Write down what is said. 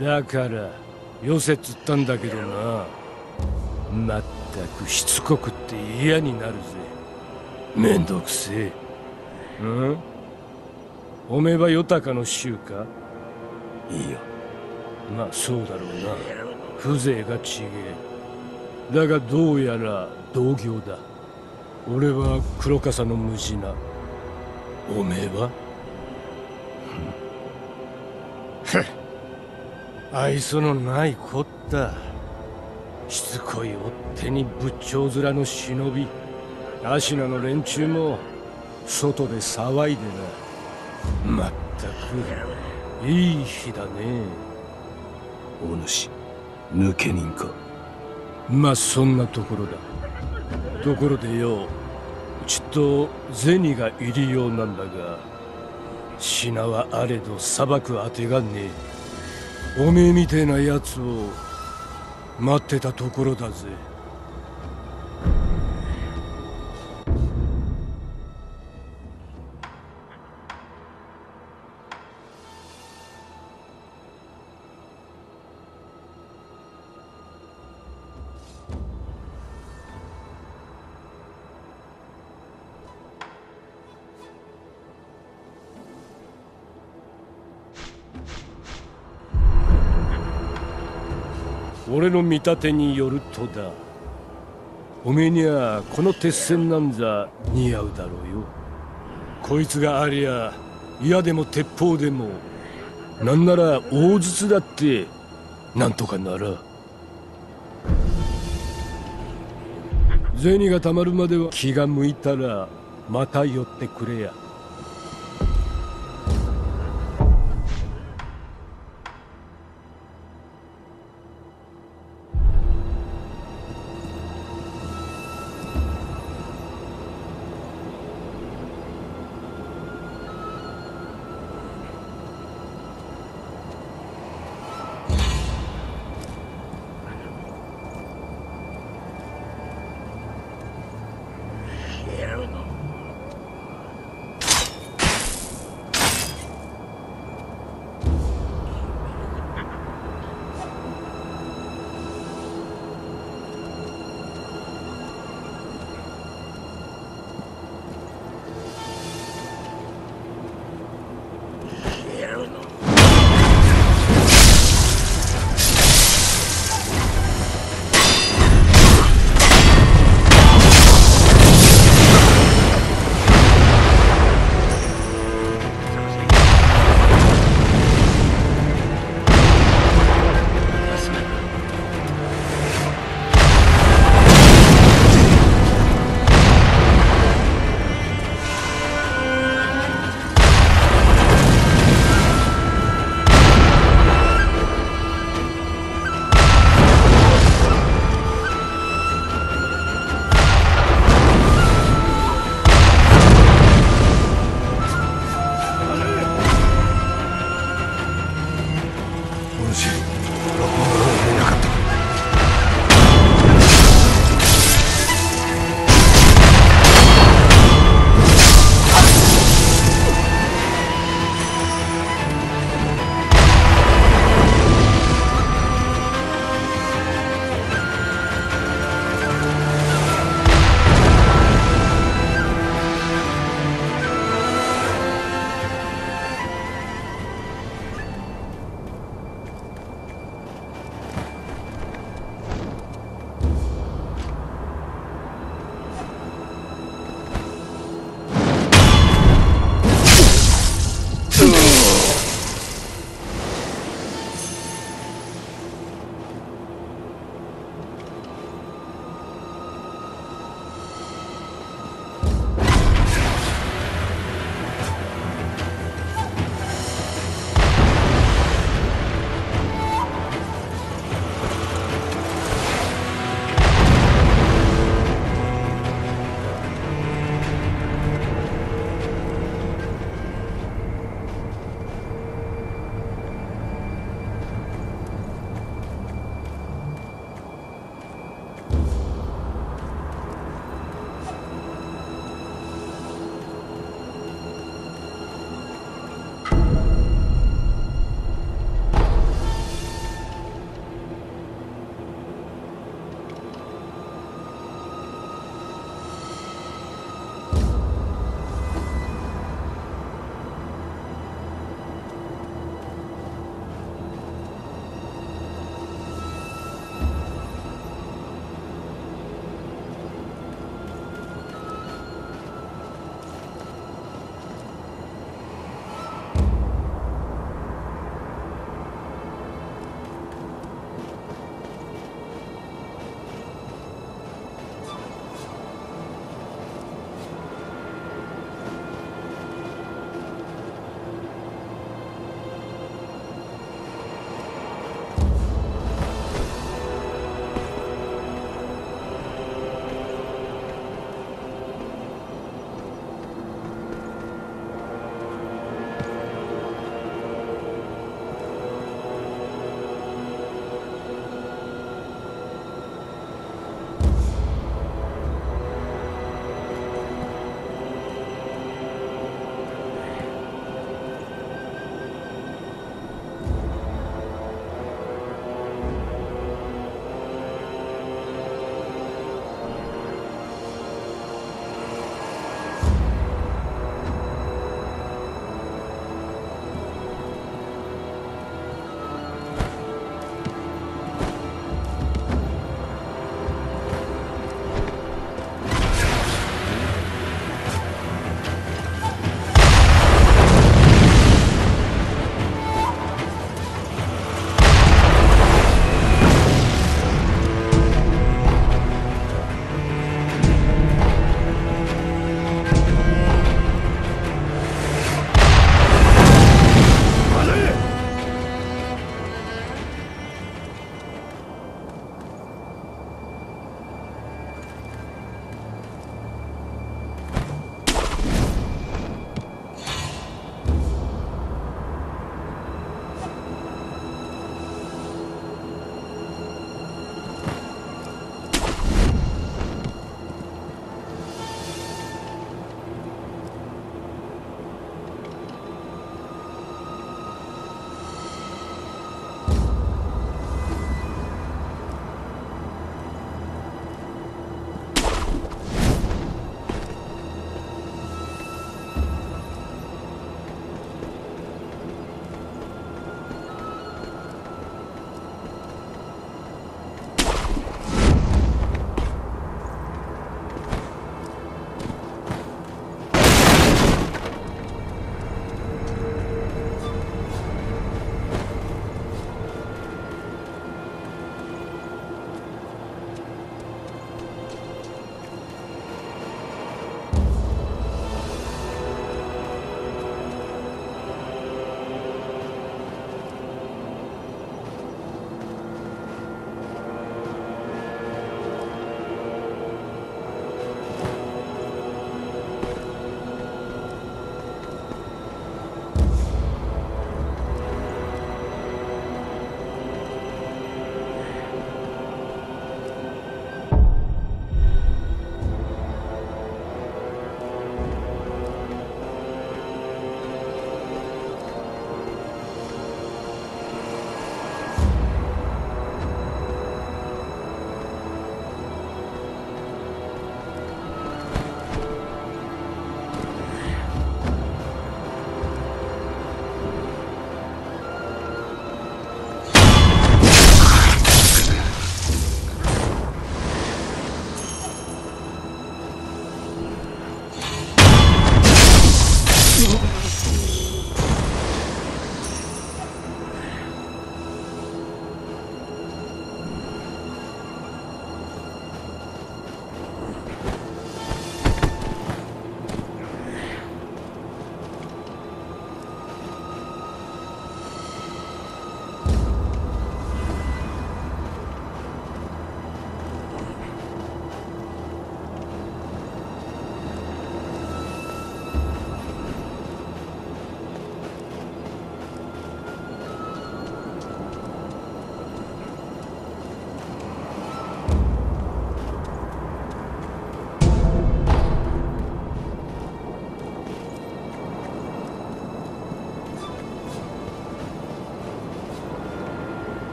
だからよせっつったんだけどな。まったくしつこくって嫌になるぜ。めんどくせえ。うん？おめえはヨタカの衆か？いいよ。まあそうだろうな。風情がちげえ。だがどうやら同業だ。俺は黒笠の無事な。おめえは？ふっ愛想のないこった。しつこい追っ手に仏頂面の忍び。芦名の連中も外で騒いでなまったくいい日だね。お主抜け人か？まあそんなところだ。ところでよちっと銭が入りようなんだが品はあれど裁くあてがねえおめえみてえなやつを待ってたところだぜ。俺の見立てによるとだ。おめえにはこの鉄線なんざ似合うだろうよ。こいつがありゃ矢でも鉄砲でもなんなら大筒だってなんとかなら銭がたまるまでは気が向いたらまた寄ってくれや。